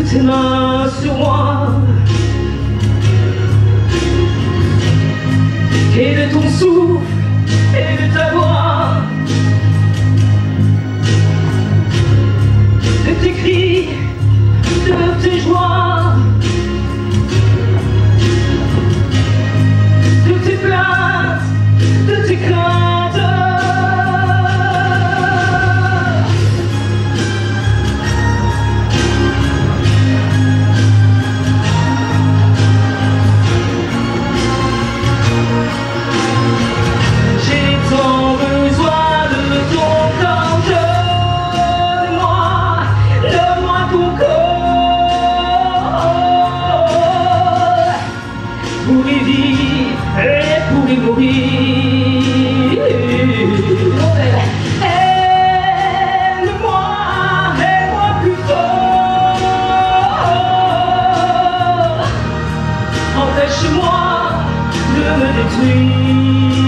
tes mains sur moi. Et de ton souffle et de ta voix et pour y mourir. Aime-moi, plus. Empêche-moi de me détruire.